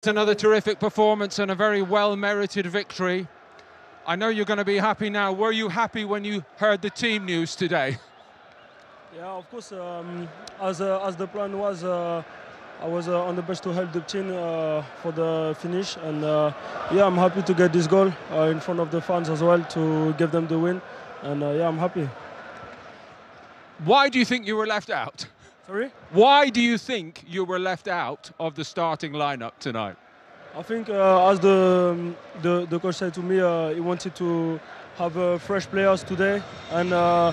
It's another terrific performance and a very well merited victory. I know you're going to be happy now. Were you happy when you heard the team news today? Yeah, of course. Um, as uh, as the plan was, uh, I was uh, on the bench to help the team uh, for the finish, and uh, yeah, I'm happy to get this goal uh, in front of the fans as well to give them the win, and yeah, I'm happy. Why do you think you were left out? Sorry. Why do you think you were left out of the starting lineup tonight? I think uh, as the, um, the the coach said to me, uh, he wanted to have uh, fresh players today, and uh,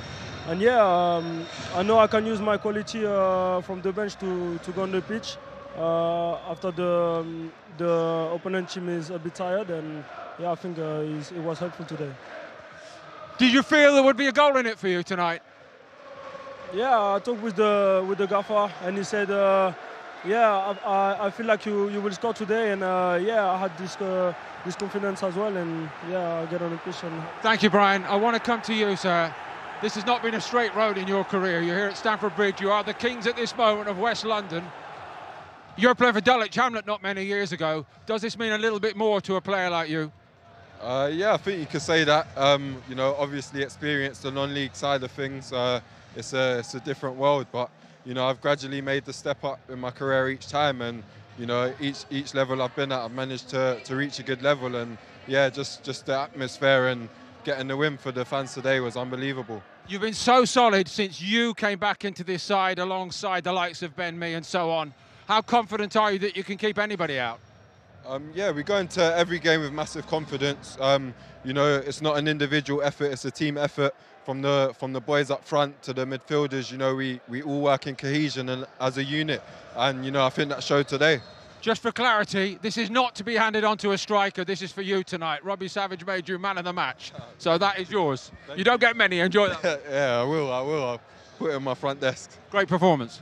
and yeah, um, I know I can use my quality uh, from the bench to, to go on the pitch. Uh, after the um, the opponent team is a bit tired, and yeah, I think it was helpful today. Did you feel there would be a goal in it for you tonight? Yeah, I talked with the with the gaffer, and he said, uh, "Yeah, I, I, feel like you, you will score today." And uh, yeah, I had this uh, this confidence as well, and yeah, I get on the pitch. And Thank you, Bryan. I want to come to you, sir. This has not been a straight road in your career. You're here at Stamford Bridge. You are the kings at this moment of West London. You're playing for Dulwich Hamlet not many years ago. Does this mean a little bit more to a player like you? Uh, yeah, I think you could say that. Um, you know, obviously experienced the non-league side of things. Uh, it's a it's a different world. But you know, I've gradually made the step up in my career each time, and you know, each each level I've been at, I've managed to to reach a good level, and yeah, just just the atmosphere and getting the win for the fans today was unbelievable. You've been so solid since you came back into this side alongside the likes of Ben Mee and so on. How confident are you that you can keep anybody out? Um, yeah, we go into every game with massive confidence. Um, you know, it's not an individual effort; it's a team effort. From the from the boys up front to the midfielders, you know, we we all work in cohesion and as a unit, and you know, I think that showed today. Just for clarity, this is not to be handed on to a striker. This is for you tonight. Robbie Savage made you man of the match, so that is yours. You don't get many. Enjoy that. yeah, I will. I will. I'll put it on my front desk. Great performance.